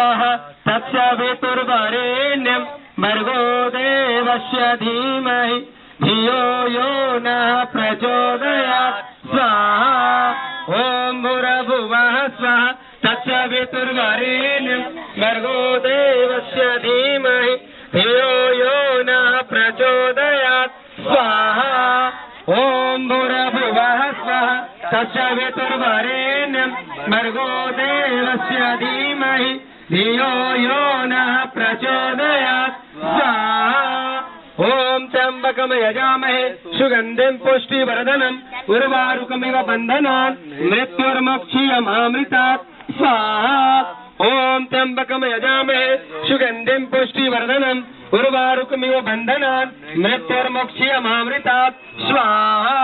स्वाहा तत्सवितुर्वरेण्यं भर्गो देवस्य धीमहि। धियो यो नः प्रचोदयात्। स्वाहा। ॐ भुरभुवः स्वः तत्सवितुर्वरेण्यं भर्गो देवस्य धीमहि। धियो यो नः प्रचोदयात्। स्वाहा। ॐ भुरभुवः स्वः तत्सवितुर्वरेण्यं भर्गो देवस्य धीमहि। धियो यो नः प्रचोदयात् ॐ त्र्यम्बकं यजामहे, सुगन्धिं पुष्टिवर्धनम्, उर्वारुकमिव बन्धनान्, मृत्युर्मक्षीयमामृतात्। स्वाहा ॐ त्र्यम्बकं यजामहे, सुगन्धिं पुष्टिवर्धनम्, उर्वारुकमिव बन्धनान्, मृत्युर्मक्षीयमामृतात्। स्वाहा